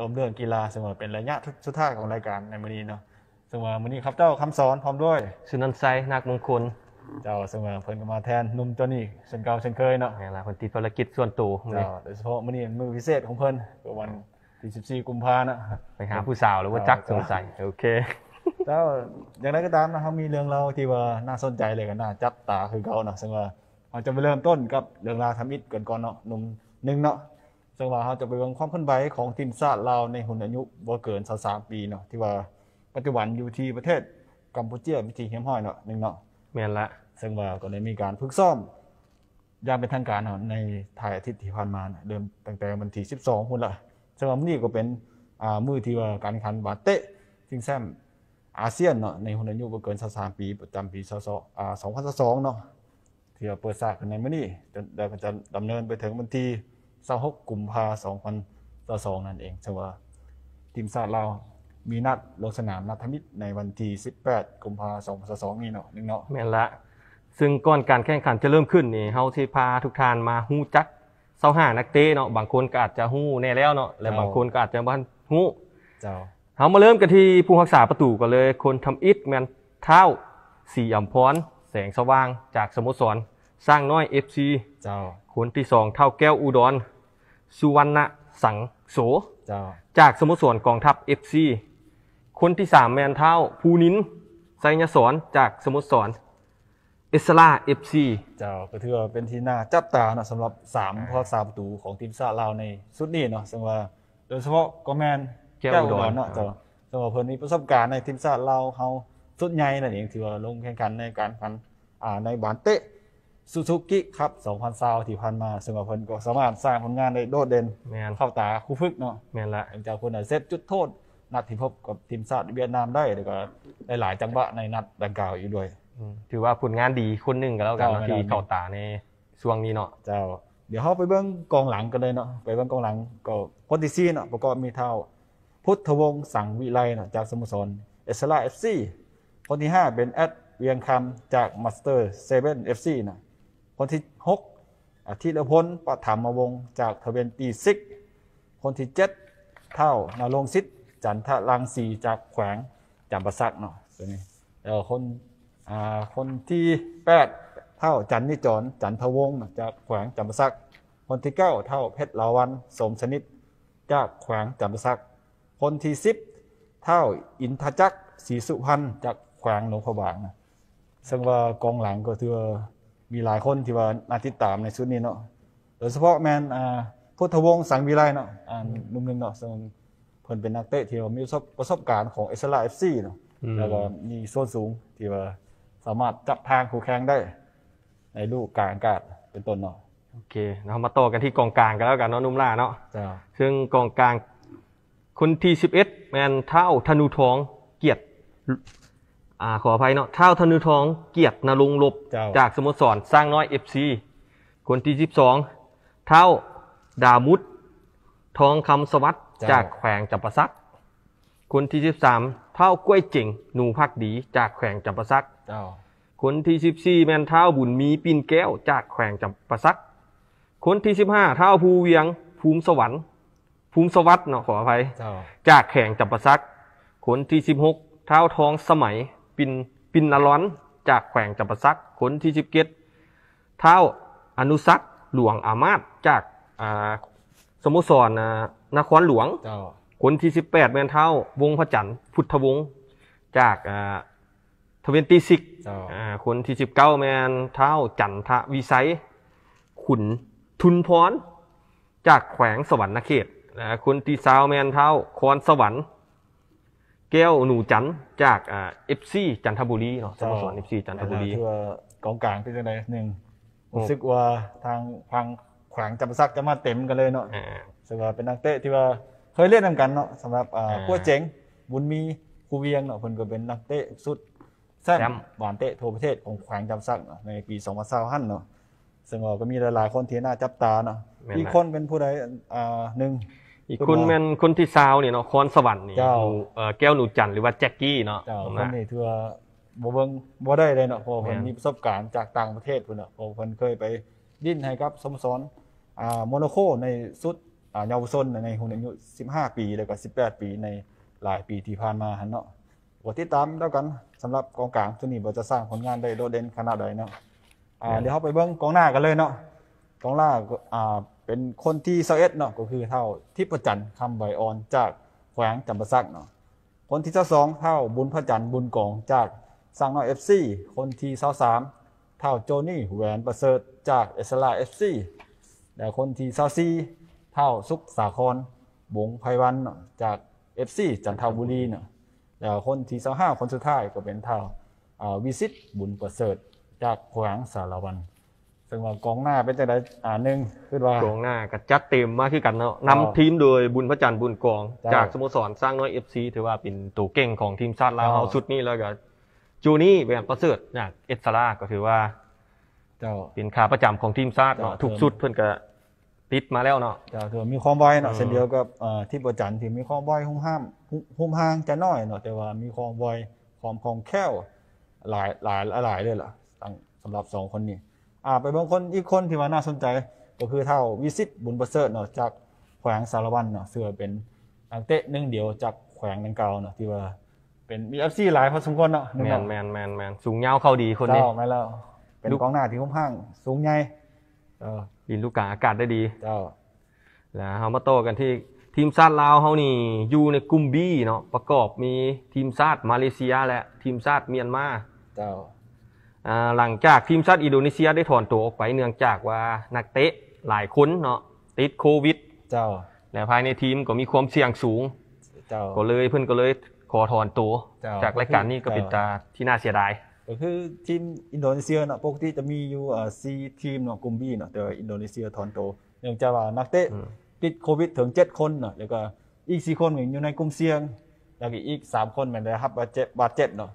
ลมเรื่องกีฬาซึ่งว่าเป็นระยะสุดท้ายของรายการในมื้อนี้เนาะซึ่งว่ามื้อนี้ครับเจ้าคำสอนพร้อมด้วยสุนันไซนักมงคลเจ้าซึ่งว่าเพิ่นก็มาแทนหนุ่มตัวนี้เช่นเก่าเช่นเคยเนาะนี่ล่ะเพิ่นติดภารกิจส่วนตัวมื้อนี้เจ้าโดยเฉพาะมื้อนี้มื้อพิเศษของเพิ่นก็วันที่14กุมภาเนาะไปหาผู้สาวหรือว่าจักสงสัยโอเคเจ้าอย่างไรก็ตามนะครับมีเรื่องเราวที่ว่าน่าสนใจเลยก็น่าจับตาคือเก่าเนาะซึ่งว่าเราจะไปเริ่มต้นกับเรื่องราวทำอิฐก่อนก่อนเนาะหนุ่มหนึ่งเนาะ ซึ่งว่าเราจะไปเบิ่งความเคลื่อนไหวของทีมชาติลาวในหุ่นอายุบ่เกิน23ปีเนาะที่ว่าปัจจุบันอยู่ที่ประเทศกัมพูชาวิธีเฮียมห้อยเนาะหนึ่งเนาะแม่นละซึ่งว่าก็ได้มีการฝึกซ้อมอย่างเป็นทางการเนาะในถ่ายอาทิตย์ที่ผ่านมาน่ะเริ่มตั้งแต่วันที่12พุ่นละซึ่งว่ามื้อนี้ก็เป็นอ่ามื้อที่ว่าการแข่งขันบาเตะชิงแชมป์อาเซียนเนาะในหุ่นอายุบ่เกิน23ปีประจำปี22อ่า2022เนาะที่ว่าเปิดฉากขึ้นในมื้อนี้จนได้ก็จะดำเนินไปถึงวันที่ 26กุมภาพันธ์2022นั่นเองซึ่งว่าทีมชาติเราวมีนัดลงสนามนัดทมิตรในวันที่ 18 กุมภาพันธ์2022นี้เนาะนึงเนาะแม่นละ ซึ่งก่อนการแข่งขันจะเริ่มขึ้นนี่เฮาสิพาทุกท่านมาฮู้จัก25นักเตะเนาะบางคนก็อาจจะฮู้แน่แล้วเนาะและบางคนก็อาจจะบ่ทันฮู้เจ้าเฮามาเริ่มกันที่ผู้รักษาประตูกันเลย คนทำอิฐแมนเท้าสีอัมพรแสงสว่างจากสโมสรสร้างน้อย FC เจ้า คนที่สองเท่าแก้วอุดร สุวรรณสังโส เจ้า จากสโมสรกองทัพ FC คนที่สามแมนเท้าภูนินไซยสอนจากสโมสรเอสลา FC เจ้าก็ถือว่าเป็นที่น่าจับตาเนาะสำหรับ3พอสามประตูของทีมชาติลาวในชุดนี้เนาะซึ่งว่าโดยเฉพาะก็แมนแก้วอุดรเนาะเจ้าซึ่งว่าเพิ่นมีประสบการณ์ในทีมชาติลาวเฮาชุดใหญ่นั่นเองที่ว่าลงแข่งขันในการแข่งขันอ่าในบานเตะ ซูซูกิครับ2020ที่ผ่านมาซึ่งว่าเพิ่นก็สามารถสร้างผลงานได้โดดเด่นแมนเข้าตาคู่ฝึกเนาะแมนละหลังจากคนน่ะเซตจุดโทษ นัดที่พบกับทีมชาติเวียดนามได้แล้วก็ได้หลายจังหวะในนัดดังกล่าวอีกด้วยอืมถือว่าผลงานดีคนหนึ่งก็แล้วกันเจ้าที่แม่นอนเข้าตาในช่วงนี้เนาะเจ้า เดี๋ยวเราไปเบิ่งกองหลังกันเลยเนาะไปเบิ่งกองหลังก็คนที่4เนาะประกอบมีเท่า พุทธวงศ์สังวิไลเนาะจากสโมสรเอสลาเอฟซีคนที่5เป็นแอดเวียงคำจากมาสเตอร์เซเว่นเอฟซีเนาะ คนที่ 6อาทิตพลปฐมวงศ์จากทเวนตีซิกคนที่ 7 เท่านารงค์สิทธิ์จันทรังสีจากแขวงจำปาสักเนาะตัวนี้แล้วคนอ่าคนที่ 8 เท่าจันนิจรจันทวงศ์จากแขวงจำปาสัก คนที่ 9 เท่าเพชรลาวันสมชนิดจากแขวงจำปาสัก คนที่สิบเท่าอินทจักรศรีสุพรรณจากแขวงหลวงพระบางนะซึ่งว่ากองหลังก็ถือ มีหลายคนที่ว่าน่าติดตามในชุดนี้เนาะโดยเฉพาะแมนอ่าพุทธวงศ์สังวิไลเนาะอ่าหนุ่มหนึงเนาะซึ่งเพิ่นเป็นนักเตะที่ว่ามีประสบประสบการณ์ของเอสลาเอฟซีเนาะแล้วก็มีโซนสูงที่ว่าสามารถจับทางคู่แข่งได้ ในลูกกลางอากาศเป็นต้นเนาะโอเคเรามาต่อกันที่กองกลางกันแล้วกันเนาะนุ่มล่าเนาะเจ้าซึ่งกองกลางคนที่11แมนเท่าธนูทองเกียรติ อ่าขออภัยเนาะเท่าธนูทองเกียรตินรงค์ลบเจ้าจากสโมสรสร้างน้อย FC คนที่12เท่าดามุดทองคำสวัสดิ์จากแขวงจำปาสักคนที่13เท่ากล้วยเจ๋งหนูพักดีจากแขวงจำปาสักเจ้าคนที่14แมนเท้าบุญมีปินแก้วจากแขวงจำปาสักคนที่15เท้าภูเวียงภูมิสวรรค์ภูมิสวัสดิ์เนาะขออภัยเจ้าจากแข่งจำปาสักคนที่16เท้าทองสมัย ปินปินนร้อนจากแขวงจำปาสักคนที่17เท้าอนุสักษ์หลวงอามาตย์จากอ่าสโมสรอ่านครหลวงเจ้าคนที่18แมนเท้าวงพระจันทร์พุทธวงศ์จากทเวนตี้ซิกเจ้าอ่าคนที่19แมนเท้าจันทวิสัยขุนทุนพรจากแขวงสวรรณเขตนะคนที่สาวแมนเท้าคอนสวรรค์ แก้วหนูจันทร์จากอ่าเอฟซีจันทบุรีเนาะสโมสรเอฟซีจันทบุรีถือว่ากองกลางเป็นจังไดหนึ่งโอ้รู้สึกว่าทางทางขวางจำซักจะมาเต็มกันเลยเนาะอ่าซึ่งว่าเป็นนักเตะที่ว่าเคยเล่นนำกันเนาะสำหรับอ่าอ่ากัวเจ๋งบุญมีครูเวียงเนาะเพิ่นก็เป็นนักเตะสุดแซ่แชบมป์หวานเตะทั่วประเทศของขวางจำซักเนาะในปี2025เนาะซึ่งว่าก็มีหลายๆคนที่น่าจับตาเนาะอีกคนเป็นผู้ใดอ่าหนึ่ง อีกคนแมนคนที่สาวเนี่ยเนาะคอนสวรรค์นี่เจ้าหนูเอ่อแก้วหนูจันทร์หรือว่าแจ็คกี้เนาะเจ้าผมคนนะนี้ถือว่าบ่เบิ่งบ่ได้เลยเนาะเพราะว่าเพิ่นแม่นมีประสบการณ์จากต่างประเทศพุ่นเนาะเพราะว่าเพิ่นเคยไปดิ้นให้กับสโมสรอ่าโมนาโคในสุดอ่าเยาวชนในคนอายุ15 ปีแล้วก็ 18 ปีในหลายปีที่ผ่านมาหั่นเนาะบ่ติดตามแล้วกันสำหรับกองกลางตัวนี้บ่จะสร้างผลงานได้โดดเด่นขนาดใดเนาะอ่าเดี๋ยวเราไปเบิ่งกองหน้ากันเลยเนาะกองหน้าก็อ่า เป็นคนที่21เอตเนาะก็คือเท่าทิพจันทร์คำใบอ่อนจากแขวงจำปาสักเนาะคนที่สองเท่าบุญพระจันทร์บุญกองจากสังน้อยเอฟซีคนที่สามเท่าโจนี่แหวนประเสริฐจากเอสลาเอฟซีแล้วคนที่สี่เท่าสุขสาครบงไพวันเนาะจากเอฟซีจันทบุรีเนาะแล้วคนที่ห้าคนสุดท้ายก็เป็นเท่าอ่าวิสิตบุญประเสริฐจากแขวงสารวัน ซึ่งว่ากองหน้าเป็นจังไดอ่าหนึ่งคือว่า กองหน้าก็จัดเต็มมากขึ้นกันเนาะจ้านำทีมโดยบุญพระจันทร์บุญกอง จ้าจากสโมสรสร้างน้อย FC ถือว่าเป็นตัวเก่งของทีมชาติลาวจ้าเฮาชุดนี้แล้วก็จูนี่แหวนประเสริฐจากเอสซาร่าก็ถือว่า เจ้า เป็นขาประจำของทีมชาติเนาะจ้าทุกชุดเพิ่นก็ติดมาแล้วเนาะจะถือว่ามีความไวเนาะเออเช่นเดียวกับเอ่อที่ประจันที่มีความไวหุ่มห้ามหุ่มหุ่มห่างจะน้อยเนาะแต่ว่ามีความไวความคล่องแคล่วหลายหลายหลายเลยล่ะตั้งสำหรับสองคนนี้ อ่าไปบางคนอีกคนที่ว่าน่าสนใจก็คือเท่าวิสิตบุญประเสริฐเนาะจากแขวงสารวันเนาะเสือเป็นนักเตะหนึ่งเดียวจากแขวงดังเก่าเนาะที่ว่าเป็นมีเอฟซีหลายพอสมควรเนาะแมนแมนแมนแมนสูงยาวเข้าดีคนนี้เจ้าไม่แล้วเป็นลูกกองหน้าที่หุ่มห้างสูงใหญ่เจ้ายินลูกกลางอากาศได้ดีเจ้าแล้วเฮามาโตกันที่ทีมชาติลาวเฮานี่อยู่ในกลุ่ม B เนาะประกอบมีทีมชาติมาเลเซียและทีมชาติเมียนมาเจ้าอ่า หลังจากทีมชาติอินโดนีเซียได้ถอนตัวออกไปเนื่องจากว่านักเตะหลายคนเนาะติดโควิด เจ้า และภายในทีมก็มีความเสี่ยงสูง เจ้า ก็เลยเพิ่นก็เลยขอถอนตัว เจ้า จากรายการนี้ก็เป็นตาที่น่าเสียดายก็คือทีมอินโดนีเซียเนาะปกติจะมีอยู่เอ่อซีทีมเนาะกลุ่มบีเนาะแต่ว่าอินโดนีเซียถอนตัวเนื่องจากว่านักเตะอืมติดโควิดถึง7คนเนาะแล้วก็อีก4คนก็อยู่ในกลุ่มเสี่ยง แล้วก็อีก3คนแมันได้รับบาดเจ็บบาดเจ็บเนาะ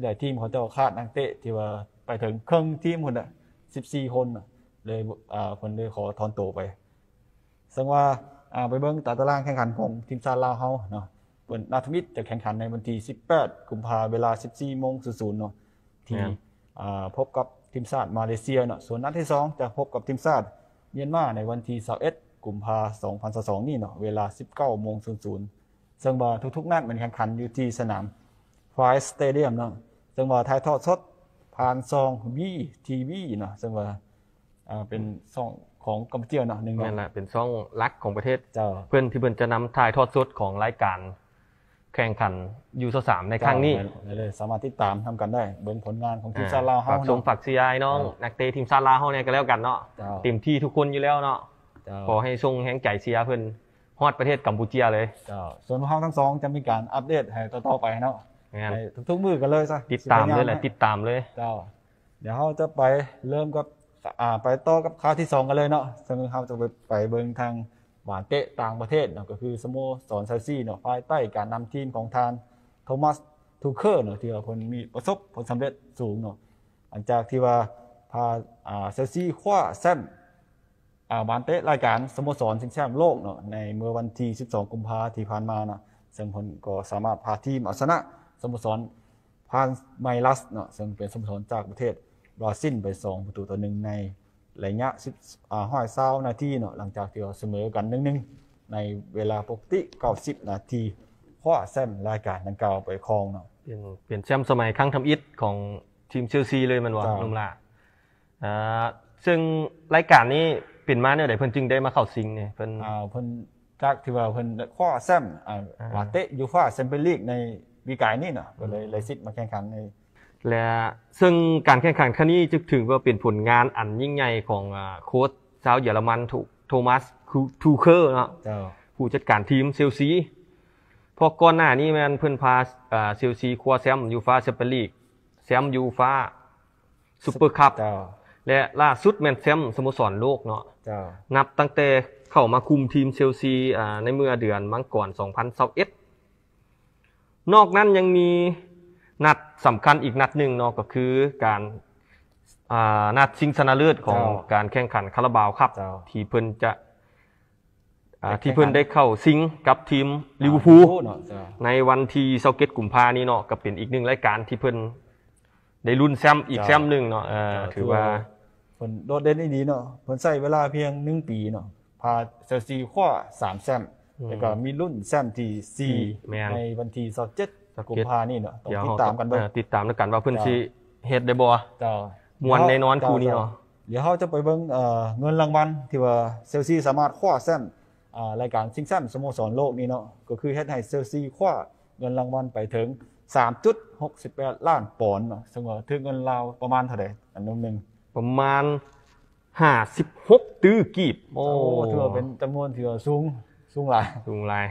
เดี๋ยวทีมเขาจะขาดนักเตะที่ว่าไปถึงครึ่งทีมคนน่ะ14คนน่ะเลยอ่าเพิ่นเลยขอถอนตัวไปซึ่งว่าอ่าไปเบิ่งตารางแข่งขันของทีมชาติลาวเฮาเนาะเปิ้นนาทมิตรจะแข่งขันในวันที่18กุมภาพันธ์เวลา14โมง00เนาะที่อ่าพบกับทีมชาติมาเลเซียเนาะส่วนนัดที่2จะพบกับทีมชาติเมียนมาในวันที่21กุมภาพันธ์2022นี่เนาะเวลา19โมง00ซึ่งว่าทุกๆนัดมันแข่งขันอยู่ที่สนามไฟสเตเดียมเนาะ ซึ่งว่าถ่ายทอดสดผ่านซองบีทีวีเนาะซึ่งว่าอ่าเป็นซองของกัมพูเชียเนาะหนึ่งนั่นแหเนาะละเป็นช่องลักของประเทศ เจ้า เพื่อนที่เพื่อนจะนำถ่ายทอดสดของรายการ แข่งขันยูโซสามในครั้งนี้ได้เลยสามารถติดตามทำกันได้ เบิ่งผลงานของทีมชาติลาวเฮาฝากชมเนาะ ฝากเชียร์ให้น้อง เออ นักเตะทีมชาติลาวเฮาเนี่ยก็แล้วกันเนาะเจ้าเต็มที่ทุกคนอยู่แล้วเนาะเจ้าขอให้ทรงแห่งใจเชียร์เพื่อนฮอดประเทศกัมพูเชียเลย เจ้าส่วนพวกเราทั้งสองจะมีการอัปเดตให้ต่อๆไปเนาะ งั้นให้ทุกๆมือกันเลยซะติดตามเลยแหละสิติดตามเลยเจ้าเดี๋ยวเราจะไปเริ่มกับอ่าไปต่อกับข่าวที่สองกันเลยเนาะซึ่งเราจะไปไปเบิ่งทางหวานเตะต่างประเทศเนาะก็คือสโมสรเชลซีเนาะภายใต้การนำทีมของทานโทมัสทูเคอร์เนาะที่ว่าเพิ่นมีประสบผลสำเร็จสูงเนาะหลังจากที่ว่าพาอ่าเชลซีคว้าแชมป์อ่าบานเตะรายการสโมสรชิงแชมป์โลกเนาะในเมื่อวันที่ 12 กุมภาพันธ์ที่ผ่านมาเนาะซึ่งผลก็สามารถพาทีมเอาชนะ สโมสรพานไมลัสเนาะซึ่งเป็นสโมสรจากประเทศบราซิลไป 2 ประตูต่อหนึ่งในระยะ10อ่าห้อยเศร้านาทีเนาะหลังจากที่เราเสมอกัน1 1ในเวลาปกติ 90 นาทีคว้าแชมป์รายการดังกล่าวไปครองเนาะเป็นเปลี่ยนแชมป์สมัยครั้งทำอิฐของทีมเชลซีเลยมันวะจ้ะนุ่มละอ่าซึ่งรายการนี้เป็นมาเนี่ยเดี๋ยวเพิ่นจึงได้มาเข้าซิงเนี่ยเพิ่นอ่าเพิ่นจากที่ว่าเพิ่นได้คว้าแชมป์อ่าอ่าว่าเตะยูฟ่าแชมเปี้ยนลีกใน ปีกายนี่เนาะก็เลยเลยสิทธิ์มาแข่งขันในและซึ่งการแข่งขันครั้งนี้จึงถือว่าเป็นผลงานอันยิ่งใหญ่ของอ่าโค้ชชาวเยอรมันถูกโทมัสทูเคอร์เนาะเจ้าผู้จัดการทีมเชลซีเพราะก่อนหน้านี้แมนเพิ่นพาอ่าเชลซีคว้าแชมป์ยูฟาแชมเปี้ยนลีกแชมป์ยูฟาซุปเปอร์คัพเจ้าและล่าสุดแมนแชมป์สโมสรโลกเนาะเจ้านับตั้งแต่เข้ามาคุมทีมเชลซีอ่าในเมื่อเดือนมังกร2021 นอกนั้นยังมีนัดสำคัญอีกนัดหนึ่งเนาะก็คือการอ่านัดชิงชนะเลิศของการแข่งขันคาราบาวครับเจ้าที่เพิ่นจะอ่าได้แข่งขันที่เพิ่นได้เข้าซิงกับทีมลิเวอร์พูลเนาะเจ้าในวันที่27กุมภานี้เนาะก็เป็นอีกหนึ่งรายการที่เพิ่นได้ลุ้นแชมป์อีกเจ้าแชมป์หนึ่งเนาะเออถือว่าเพิ่นโดดเด่นได้ดีเนาะเพิ่นใช้เวลาเพียง1ปีเนาะพาเชลซีคว้า3แชมป์ แล้วก็มีรุ่นแชมป์ที่สี่แม่นในวันที่27กุมภานี่เนาะต้องเดี๋ยวติดเรตามกันเบิ่งเออติดตามแล้วกันว่าเพิ่นจ้าสิเฮ็ดได้บ่เจ้าม่วนแน่นอนคู่นี้เนาะเดี๋ยวเขาจะไปเบิ่งเอ่อเงินรางวัลที่ว่าเชลซีสามารถคว้าแชมป์อ่ารายการชิงแชมป์สโมสรโลกนี้เนาะก็คือเฮ็ดให้เชลซีคว้าเงินรางวัลไปถึง 3.68 ล้านปอนด์เนาะซึ่งว่าถึงเงินราวประมาณเท่าใดอันนึงหนึงประมาณ 56ตื้อกีบโอ้โอ้ถือว่าเป็นจำนวนที่ว่าสูง สูงหลายสูงหลาย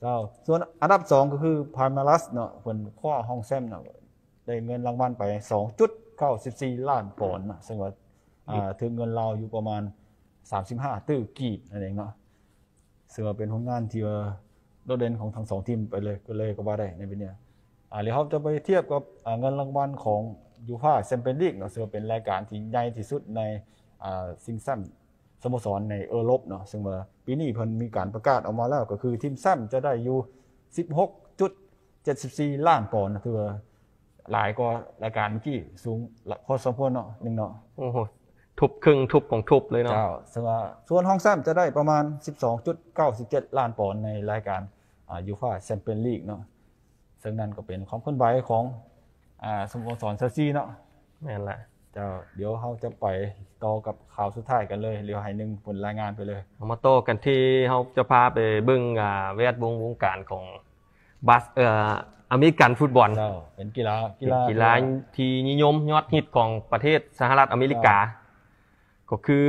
เจ้าส่วนอันดับ2ก็คือพา m ม r รัสเนาะเพิ่นคว้าห้องแชมป์เนาะได้เงินรางวัลไป2.94ล้านปอนด์เนาะซึ่งว่าอ่าถึงเงินราวอยู่ประมาณ 35 ตื้อกีบนั่นเองเนาะซึ่งว่าเป็นผลงานที่ว่าโดดเด่นของทั้งสองทีมไปเลยก็เลยก็ว่าได้ในปีเนี้ยอ่าเดี๋ยวเราจะไปเทียบกับอ่าเงินรางวัลของยูฟ่าแชมเปี้ยนลีกเนาะซึ่งว่าเป็นรายการที่ใหญ่ที่สุดในอ่าซิงซัม สโมสรในเออโรปเนาะซึ่งว่าปีนี้เพิ่นมีการประกาศออกมาแล้วก็คือทีมแซมจะได้อยู่ 16.74 ล้านปอนด์นะคือว่าหลายกว่ารายการเมื่อกี้สูงพอสมควรเนาะหนึงเนาะโอ้โหทุบครึ่งทุบของทุบเลยเนาะเจ้าซึ่งว่าส่วนห้องแซมจะได้ประมาณ 12.97 ล้านปอนด์ในรายการอ่ายูฟ่าแชมเปี้ยนลีกเนาะซึ่งนั่นก็เป็นความเคลื่อนไหวของอ่าสโมสรเชลซีเนาะแม่นแหละ เจ้าเดี๋ยวเราจะไปต่อกับข่าวสุดท้ายกันเลยเดี๋ยวให้หนึ่งผลรายงานไปเลยเอามาโต้กันที่เขาจะพาไปเบิ่งอ่าแวดวงวงการของบัสเอ่ออเมริกันฟุตบอลเจ้าเป็นกีฬากีฬากีฬาที่นิยมยอดฮิตของประเทศสหรัฐอเมริกา ก็คือ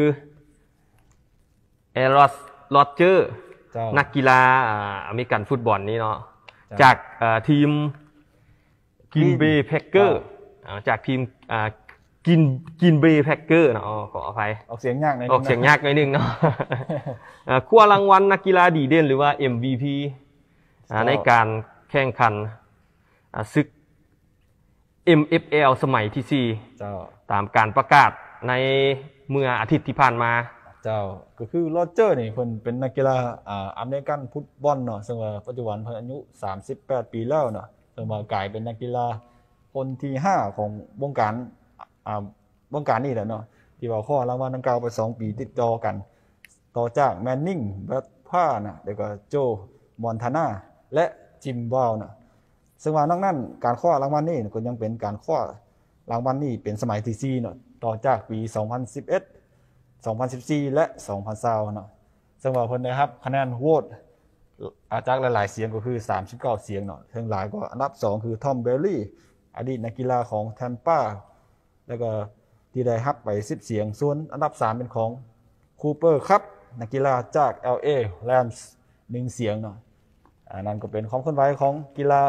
เอรอสโรเจอร์เจ้านักกีฬาอ่าอเมริกันฟุตบอลนี่เนาะจ้ะจากเอ่อทีมกินเบย์ Green แพคเกอร์จากทีมอ่า กินกินเบย์แพคเกอร์นะอ๋อขออภัยออกเสียงยากหน่อยออกเสียงยากหน่อยหนึงเนาะอ่าขั้วรางวัลนักกีฬาดีเด่นหรือว่า MVP อ่าก็ในการแข่งขันอ่าศึก MFL สมัยที่เจ้า4ตามการประกาศในเมื่ออาทิตย์ที่ผ่านมา เจ้าก็คือโรเจอร์นี่เพิ่นเป็นนักกีฬาอ่าอเมริกันฟุตบอลเนาะซึ่งว่าปัจจุบันเพิ่นอายุ 38 ปีแล้วเนาะซึ่งว่ากลายเป็นนักกีฬาคนที่ 5 ของวงการ อ่าวงการนี่แหละเนาะที่ว่าข้อรางวัลดังกล่าวไป2ปีติดต่อกัน ต่อจากแมนนิงแบทผ้านะแล้วก็โจมอนทาน่าและจิมบาวนะซึ่งว่านอกนั้นการข้อรางวัลนี่ก็ยังเป็นการข้อรางวัลนี่เป็นสมัยที่4เนาะต่อจากปี 2011 2014 และ 2020เนาะซึ่งว่าเพิ่นได้รับคะแนนโหวตอาจากหลายๆเสียงก็คือ 39 เสียงเนาะซึ่งหลายก็อันดับ 2 คือทอมเบลลี่อดีตนักกีฬาของแทมปา แล้วก็ที่ได้รับไป10เสียงส่วนอันดับ 3 เป็นของคูเปอร์ครับนักกีฬาจาก LA Rams หนึ่งเสียงเนาะอันนั้นก็เป็นความเคลื่อนไหวของกีฬา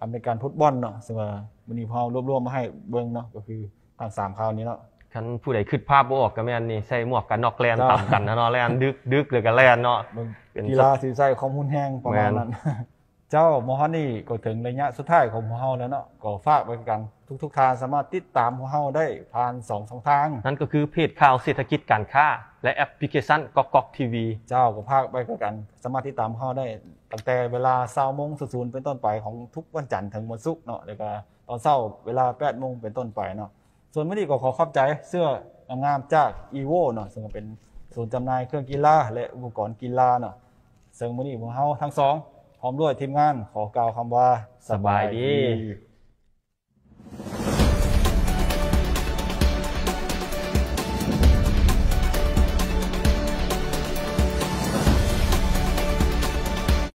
อเมริกันฟุตบอลเนาะซึ่งว่าวันนี้พอรวบรวมมาให้เบิ่งเนาะก็คือทั้งสามข่าวนี้เนาะคันผู้ใดคิดภาพบ่ออกก็แม่นนี่ใส่หมวกกันน็อกแลนจ้าต่ำกันนะเนาะแลนดึกดึกหรือกันแลนเนาะเบิ่งเป็นกีฬาสีใส่ข้อมูลแห้งประมาณแม่นนั้น เจ้าโมฮันนี่ก็ถึงระยะสุดท้ายของพวกเฮาแล้วเนาะก็ฝากไว้กัน ทุกๆทางสามารถติดตามพวกเฮาได้ผ่าน2ช่องทาง นั่นก็คือเพจข่าวเศรษฐกิจการค้า และแอปพลิเคชันกอกกอกทีวีเจ้าก็ภาคไปก็กัน สามารถติดตามเฮาได้ ตั้งแต่เวลา20:00นศูนย์เป็นต้นไปของทุกวันจันทร์ถึงวันศุกร์เนาะแล้วก็ตอนเช้าเวลา8:00นเป็นต้นไปเนาะส่วนมื้อนี้ก็ขอขอบใจเสื้องามๆจาก EVO เนาะซึ่งก็เป็นศูนย์จำหน่ายเครื่องกีฬาและอุปกรณ์กีฬาเนาะซึ่งมื้อนี้พวกเฮาทั้งสองพร้อมด้วยทีมงานขอกล่าวคำว่าสบายดี